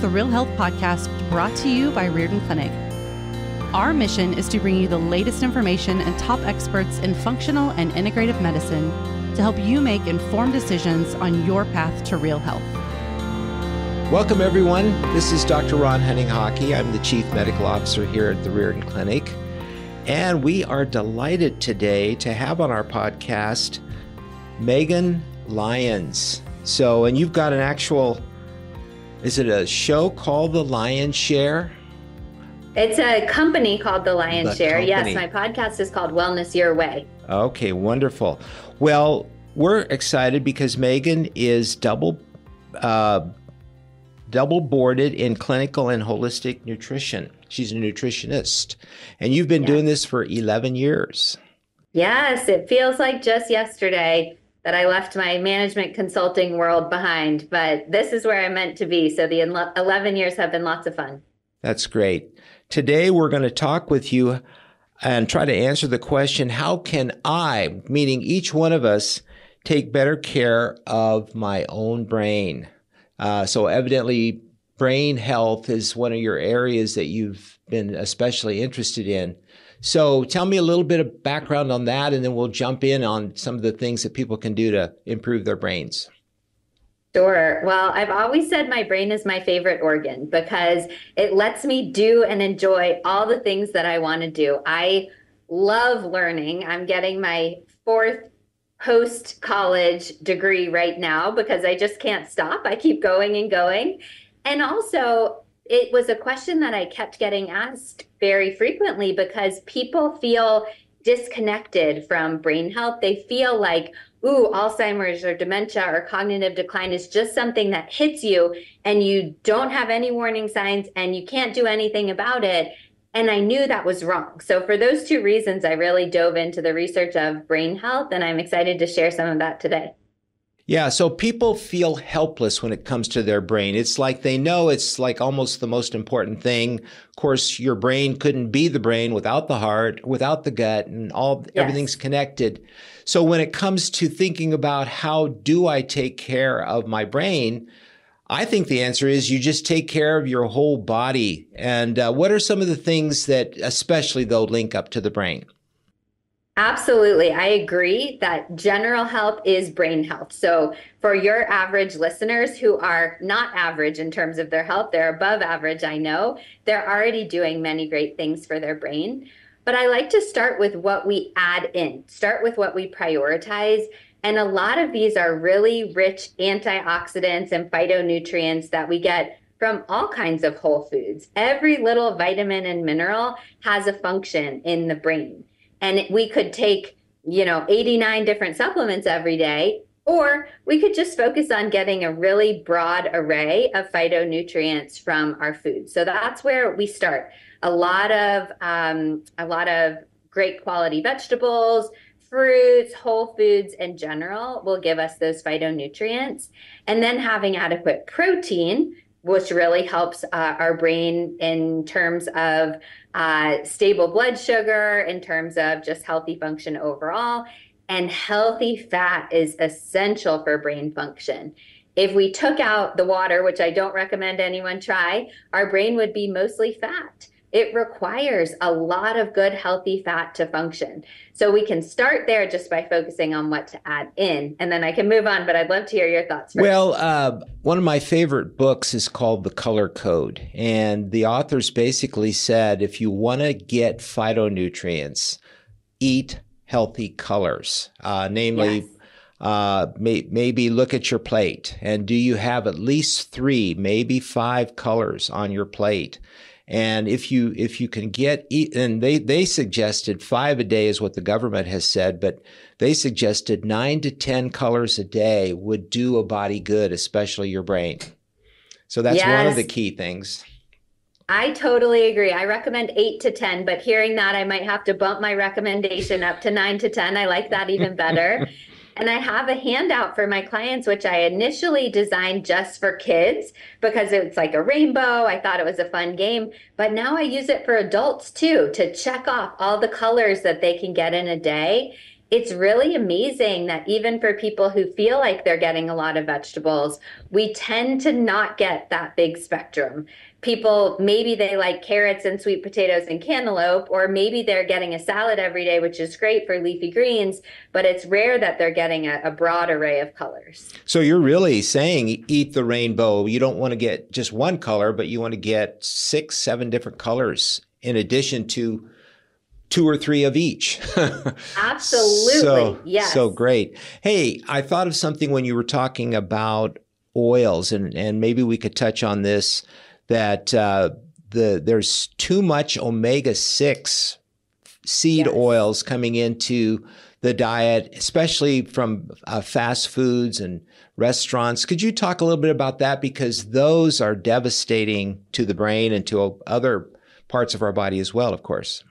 the Real Health Podcast brought to you by Riordan Clinic. Our mission is to bring you the latest information and top experts in functional and integrative medicine to help you make informed decisions on your path to real health. Welcome, everyone. This is Dr. Ron Hunninghake. I'm the Chief Medical Officer here at the Riordan Clinic. And we are delighted today to have on our podcast Megan Lyons. So, and you've got an actual, is it a show called The Lyons Share? It's a company called The Lion The Share. Yes, my podcast is called Wellness Your Way. Okay, wonderful. Well, we're excited because Megan is double uh, double boarded in clinical and holistic nutrition. She's a nutritionist, and you've been Yeah. doing this for 11 years. Yes, it feels like just yesterday that I left my management consulting world behind, but this is where I'm meant to be. So the 11 years have been lots of fun. That's great. Today, we're going to talk with you and try to answer the question how can I, meaning each one of us, take better care of my own brain? Uh, so, evidently, brain health is one of your areas that you've been especially interested in. So, tell me a little bit of background on that, and then we'll jump in on some of the things that people can do to improve their brains. Sure. Well, I've always said my brain is my favorite organ because it lets me do and enjoy all the things that I want to do. I love learning. I'm getting my fourth post college degree right now because I just can't stop. I keep going and going. And also, it was a question that I kept getting asked very frequently because people feel disconnected from brain health. They feel like, ooh, Alzheimer's or dementia or cognitive decline is just something that hits you and you don't have any warning signs and you can't do anything about it. And I knew that was wrong. So, for those two reasons, I really dove into the research of brain health, and I'm excited to share some of that today. Yeah, so people feel helpless when it comes to their brain. It's like they know it's like almost the most important thing. Of course, your brain couldn't be the brain without the heart, without the gut, and all Yes. everything's connected. So when it comes to thinking about how do I take care of my brain, I think the answer is you just take care of your whole body. And uh, what are some of the things that, especially though, link up to the brain? Absolutely. I agree that general health is brain health. So, for your average listeners who are not average in terms of their health, they're above average, I know, they're already doing many great things for their brain. But I like to start with what we add in, start with what we prioritize. And a lot of these are really rich antioxidants and phytonutrients that we get from all kinds of whole foods. Every little vitamin and mineral has a function in the brain and we could take you know 89 different supplements every day or we could just focus on getting a really broad array of phytonutrients from our food. So that's where we start. A lot of um, a lot of great quality vegetables fruits whole foods in general will give us those phytonutrients. And then having adequate protein which really helps uh, our brain in terms of uh, stable blood sugar, in terms of just healthy function overall. And healthy fat is essential for brain function. If we took out the water, which I don't recommend anyone try, our brain would be mostly fat. It requires a lot of good, healthy fat to function. So we can start there just by focusing on what to add in. And then I can move on, but I'd love to hear your thoughts. First. Well, uh, one of my favorite books is called The Color Code. And the authors basically said if you want to get phytonutrients, eat healthy colors, uh, namely, Yes. Uh, may, maybe look at your plate. And do you have at least three, maybe five colors on your plate? And if you if you can get and they they suggested five a day is what the government has said, but they suggested nine to ten colors a day would do a body good, especially your brain. So that's one of the key things. I totally agree. I recommend eight to 10, but hearing that, I might have to bump my recommendation up to nine to 10. I like that even better. and I have a handout for my clients, which I initially designed just for kids because it's like a rainbow. I thought it was a fun game, but now I use it for adults too to check off all the colors that they can get in a day. It's really amazing that even for people who feel like they're getting a lot of vegetables, we tend to not get that big spectrum. People, maybe they like carrots and sweet potatoes and cantaloupe, or maybe they're getting a salad every day, which is great for leafy greens, but it's rare that they're getting a, a broad array of colors. So you're really saying eat the rainbow. You don't want to get just one color, but you want to get six, seven different colors in addition to two or three of each. Absolutely. so, yes. So great. Hey, I thought of something when you were talking about oils, and, and maybe we could touch on this that uh, the there's too much omega 6 seed yes. oils coming into the diet, especially from uh, fast foods and restaurants. Could you talk a little bit about that? Because those are devastating to the brain and to other parts of our body as well, of course.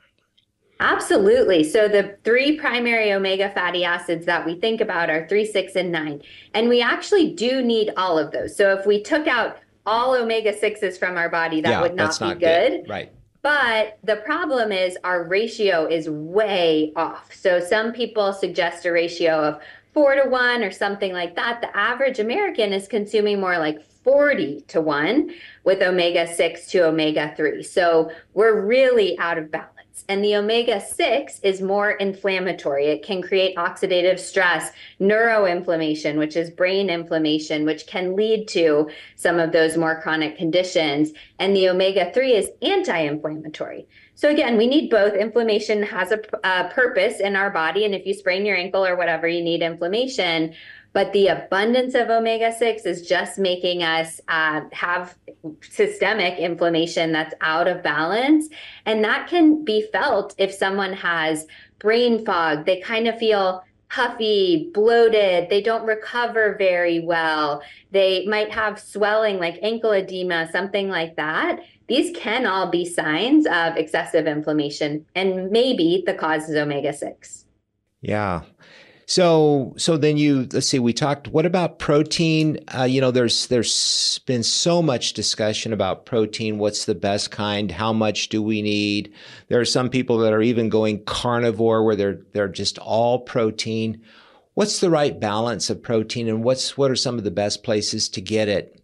Absolutely. So the three primary omega fatty acids that we think about are three, six, and nine. And we actually do need all of those. So if we took out all omega sixes from our body, that yeah, would not be not good. good. Right. But the problem is our ratio is way off. So some people suggest a ratio of four to one or something like that. The average American is consuming more like 40 to one with omega 6 to omega 3. So we're really out of balance. And the omega 6 is more inflammatory. It can create oxidative stress, neuroinflammation, which is brain inflammation, which can lead to some of those more chronic conditions. And the omega 3 is anti inflammatory. So, again, we need both. Inflammation has a, a purpose in our body. And if you sprain your ankle or whatever, you need inflammation but the abundance of omega 6 is just making us uh, have systemic inflammation that's out of balance. And that can be felt if someone has brain fog. They kind of feel puffy, bloated, they don't recover very well. They might have swelling like ankle edema, something like that. These can all be signs of excessive inflammation, and maybe the cause is omega 6. Yeah. So, so then you let's see. We talked. What about protein? Uh, you know, there's there's been so much discussion about protein. What's the best kind? How much do we need? There are some people that are even going carnivore, where they're they're just all protein. What's the right balance of protein, and what's what are some of the best places to get it?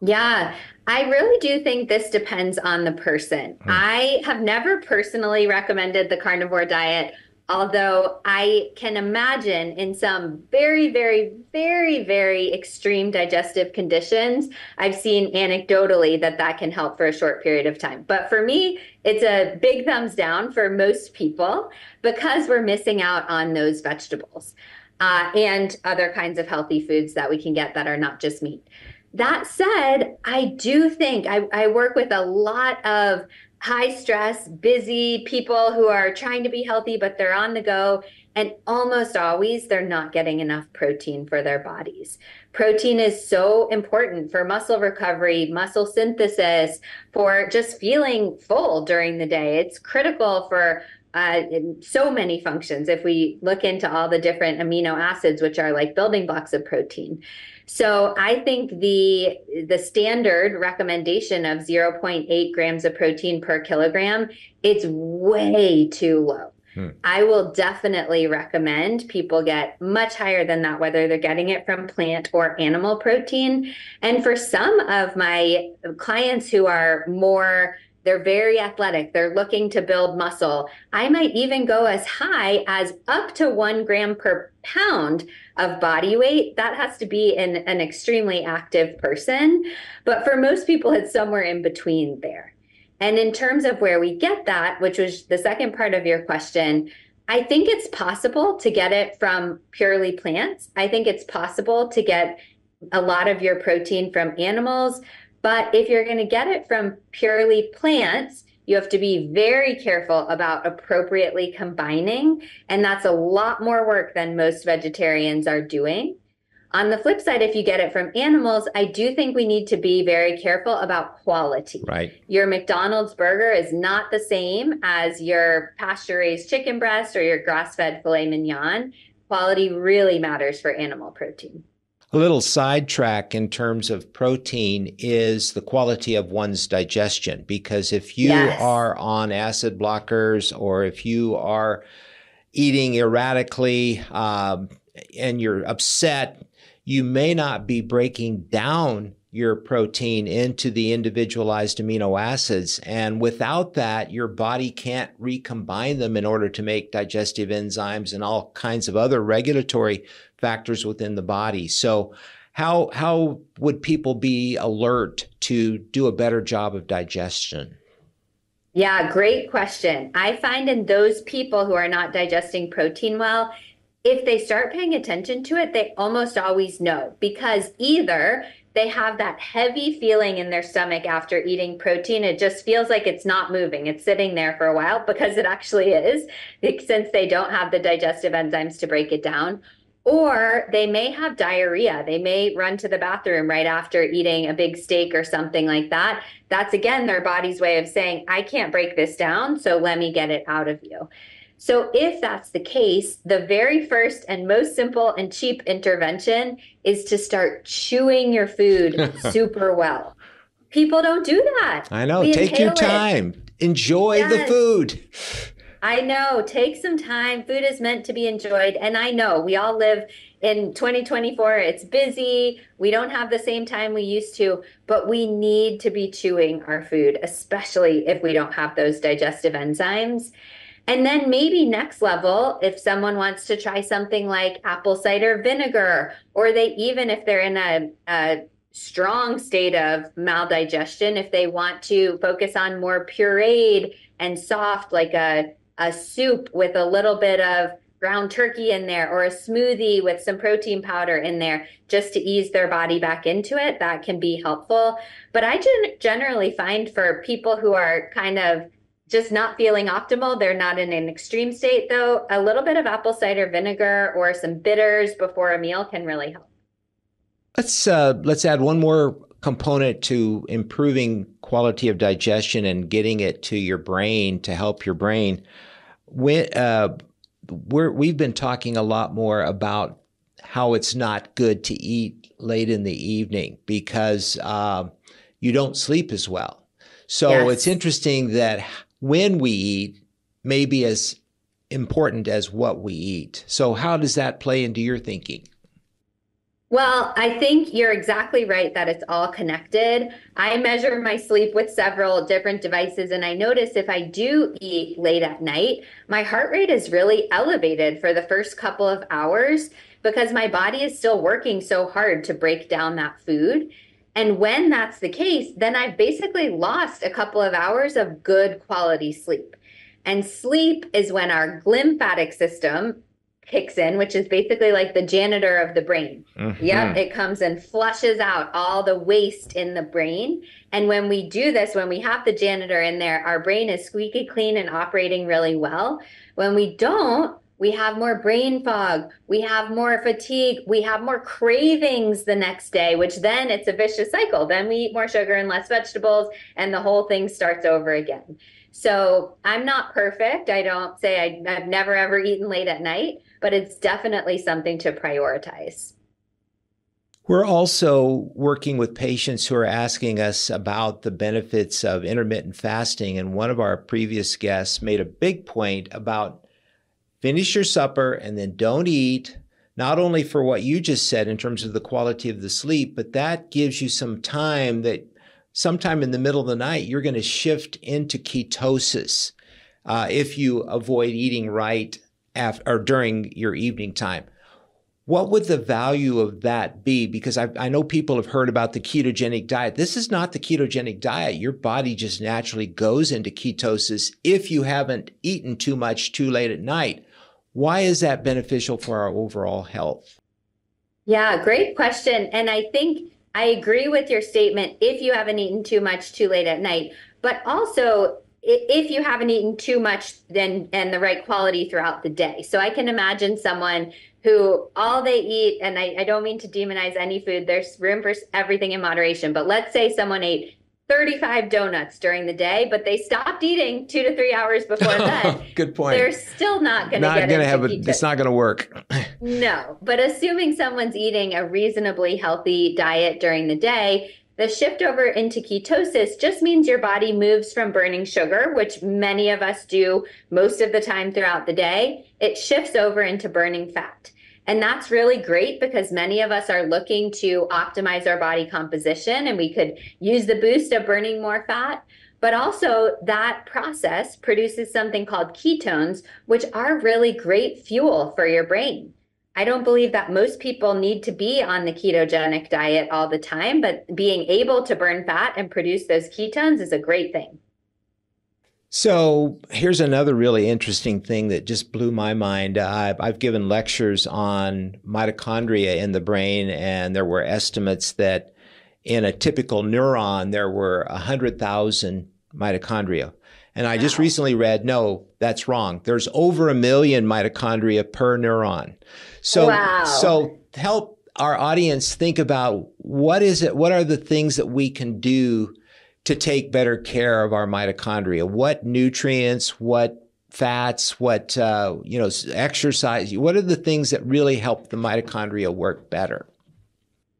Yeah, I really do think this depends on the person. Hmm. I have never personally recommended the carnivore diet Although I can imagine in some very, very, very, very extreme digestive conditions, I've seen anecdotally that that can help for a short period of time. But for me, it's a big thumbs down for most people because we're missing out on those vegetables uh, and other kinds of healthy foods that we can get that are not just meat. That said, I do think I, I work with a lot of high stress, busy people who are trying to be healthy, but they're on the go. And almost always they're not getting enough protein for their bodies. Protein is so important for muscle recovery, muscle synthesis, for just feeling full during the day. It's critical for uh, so many functions if we look into all the different amino acids, which are like building blocks of protein. So I think the the standard recommendation of 0.8 grams of protein per kilogram, it's way too low. Hmm. I will definitely recommend people get much higher than that, whether they're getting it from plant or animal protein. And for some of my clients who are more they're very athletic. They're looking to build muscle. I might even go as high as up to one gram per pound of body weight. That has to be in an extremely active person. But for most people, it's somewhere in between there. And in terms of where we get that, which was the second part of your question, I think it's possible to get it from purely plants. I think it's possible to get a lot of your protein from animals. But if you're going to get it from purely plants, you have to be very careful about appropriately combining. And that's a lot more work than most vegetarians are doing. On the flip side, if you get it from animals, I do think we need to be very careful about quality. Right. Your McDonald's burger is not the same as your pasture raised chicken breast or your grass fed filet mignon. Quality really matters for animal protein. A little sidetrack in terms of protein is the quality of one's digestion. Because if you yes. are on acid blockers or if you are eating erratically um, and you're upset, you may not be breaking down your protein into the individualized amino acids. And without that, your body can't recombine them in order to make digestive enzymes and all kinds of other regulatory factors within the body. So, how, how would people be alert to do a better job of digestion? Yeah, great question. I find in those people who are not digesting protein well, if they start paying attention to it, they almost always know because either they have that heavy feeling in their stomach after eating protein. It just feels like it's not moving. It's sitting there for a while because it actually is, since they don't have the digestive enzymes to break it down. Or they may have diarrhea. They may run to the bathroom right after eating a big steak or something like that. That's again their body's way of saying, I can't break this down, so let me get it out of you. So, if that's the case, the very first and most simple and cheap intervention is to start chewing your food super well. People don't do that. I know. We Take your time. It. Enjoy yes. the food. I know. Take some time. Food is meant to be enjoyed. And I know we all live in 2024. It's busy. We don't have the same time we used to, but we need to be chewing our food, especially if we don't have those digestive enzymes. And then maybe next level, if someone wants to try something like apple cider vinegar, or they even if they're in a, a strong state of maldigestion, if they want to focus on more pureed and soft, like a, a soup with a little bit of ground turkey in there, or a smoothie with some protein powder in there, just to ease their body back into it, that can be helpful. But I gen- generally find for people who are kind of just not feeling optimal. They're not in an extreme state though. A little bit of apple cider vinegar or some bitters before a meal can really help. Let's uh, let's add one more component to improving quality of digestion and getting it to your brain to help your brain. When uh, we're, we've been talking a lot more about how it's not good to eat late in the evening because uh, you don't sleep as well. So yes. it's interesting that when we eat may be as important as what we eat. So, how does that play into your thinking? Well, I think you're exactly right that it's all connected. I measure my sleep with several different devices, and I notice if I do eat late at night, my heart rate is really elevated for the first couple of hours because my body is still working so hard to break down that food. And when that's the case, then I've basically lost a couple of hours of good quality sleep. And sleep is when our glymphatic system kicks in, which is basically like the janitor of the brain. Mm-hmm. Yep, it comes and flushes out all the waste in the brain. And when we do this, when we have the janitor in there, our brain is squeaky clean and operating really well. When we don't, we have more brain fog, we have more fatigue, we have more cravings the next day, which then it's a vicious cycle. Then we eat more sugar and less vegetables, and the whole thing starts over again. So I'm not perfect. I don't say I, have never ever eaten late at night, but it's definitely something to prioritize. We're also working with patients who are asking us about the benefits of intermittent fasting. And one of our previous guests made a big point about finish your supper and then don't eat not only for what you just said in terms of the quality of the sleep but that gives you some time that sometime in the middle of the night you're going to shift into ketosis uh, if you avoid eating right after or during your evening time what would the value of that be? Because I, I, know people have heard about the ketogenic diet. This is not the ketogenic diet. Your body just naturally goes into ketosis if you haven't eaten too much too late at night. Why is that beneficial for our overall health? Yeah, great question. And I think I agree with your statement if you haven't eaten too much too late at night, but also if you haven't eaten too much then and the right quality throughout the day. So I can imagine someone who all they eat, and I, I don't mean to demonize any food, there's room for everything in moderation, but let's say someone ate 35 donuts during the day, but they stopped eating two to three hours before bed. Good point. They're still not going to get gonna have a, It's not going to work. no, but assuming someone's eating a reasonably healthy diet during the day, The shift over into ketosis just means your body moves from burning sugar, which many of us do most of the time throughout the day. It shifts over into burning fat. And that's really great because many of us are looking to optimize our body composition and we could use the boost of burning more fat. But also, that process produces something called ketones, which are really great fuel for your brain. I don't believe that most people need to be on the ketogenic diet all the time, but being able to burn fat and produce those ketones is a great thing. So here's another really interesting thing that just blew my mind. I've, I've, given lectures on mitochondria in the brain, and there were estimates that in a typical neuron, there were 100,000 mitochondria. And I wow. just recently read, no, that's wrong. There's over a million mitochondria per neuron. So, wow. so help our audience think about what is it, what are the things that we can do to take better care of our mitochondria? What nutrients, what fats, what, uh, you know, exercise, what are the things that really help the mitochondria work better?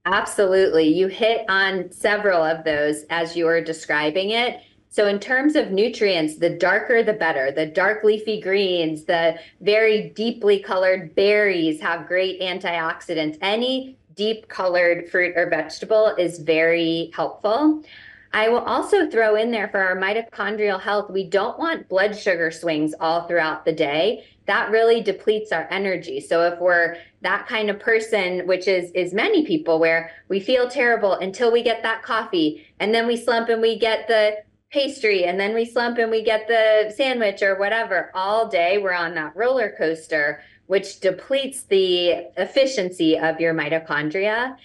Absolutely. You hit on several of those as you were describing it. So, in terms of nutrients, the darker the better. The dark leafy greens, the very deeply colored berries have great antioxidants. Any deep colored fruit or vegetable is very helpful. I will also throw in there for our mitochondrial health, we don't want blood sugar swings all throughout the day. That really depletes our energy. So if we're that kind of person, which is is many people where we feel terrible until we get that coffee and then we slump and we get the pastry and then we slump and we get the sandwich or whatever. All day we're on that roller coaster which depletes the efficiency of your mitochondria.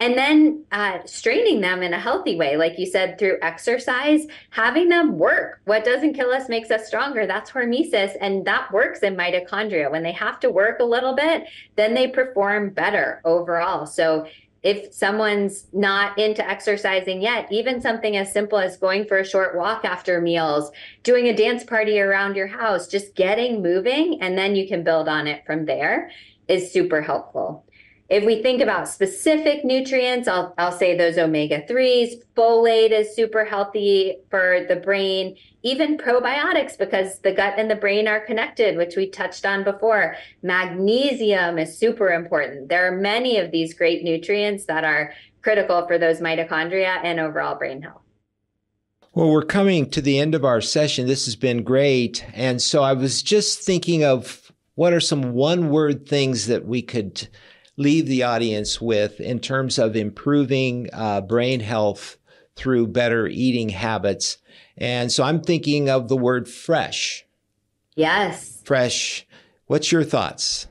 And then uh, straining them in a healthy way like you said through exercise having them work. What doesn't kill us makes us stronger. That's hormesis and that works in mitochondria. When they have to work a little bit then they perform better overall. So if someone's not into exercising yet, even something as simple as going for a short walk after meals, doing a dance party around your house, just getting moving, and then you can build on it from there is super helpful. If we think about specific nutrients, I'll, I'll say those omega 3s, folate is super healthy for the brain, even probiotics, because the gut and the brain are connected, which we touched on before. Magnesium is super important. There are many of these great nutrients that are critical for those mitochondria and overall brain health. Well, we're coming to the end of our session. This has been great. And so I was just thinking of what are some one word things that we could leave the audience with in terms of improving uh, brain health through better eating habits. And so I'm thinking of the word fresh. Yes. Fresh. What's your thoughts?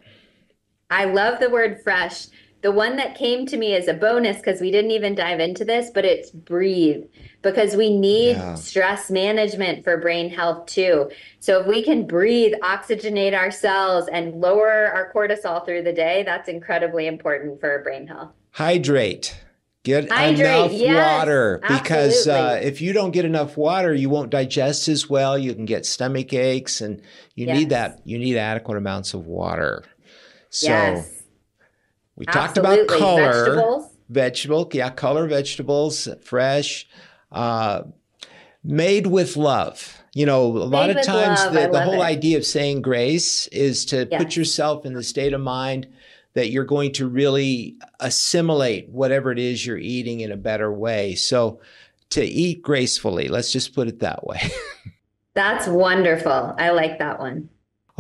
I love the word fresh. The one that came to me as a bonus because we didn't even dive into this, but it's breathe because we need yeah. stress management for brain health too. So if we can breathe, oxygenate our cells, and lower our cortisol through the day, that's incredibly important for brain health. Hydrate. Get Hydrate, enough yes, water because uh, if you don't get enough water, you won't digest as well. You can get stomach aches, and you yes. need that. You need adequate amounts of water. So yes. We talked about color, vegetables. vegetable, yeah, color vegetables, fresh uh, made with love. You know, a lot of times the, the whole it. idea of saying grace is to yes. put yourself in the state of mind that you're going to really assimilate whatever it is you're eating in a better way. So to eat gracefully, let's just put it that way. That's wonderful. I like that one.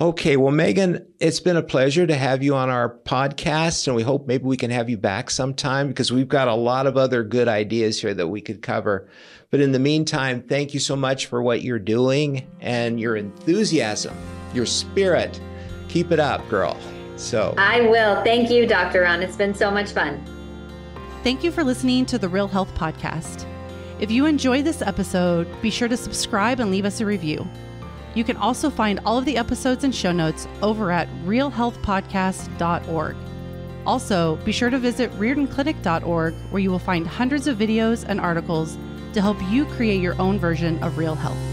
Okay, well, Megan, it's been a pleasure to have you on our podcast, and we hope maybe we can have you back sometime because we've got a lot of other good ideas here that we could cover. But in the meantime, thank you so much for what you're doing and your enthusiasm, your spirit. Keep it up, girl. So I will. Thank you, Dr. Ron. It's been so much fun. Thank you for listening to the Real Health Podcast. If you enjoyed this episode, be sure to subscribe and leave us a review. You can also find all of the episodes and show notes over at realhealthpodcast.org. Also, be sure to visit riordanclinic.org where you will find hundreds of videos and articles to help you create your own version of real health.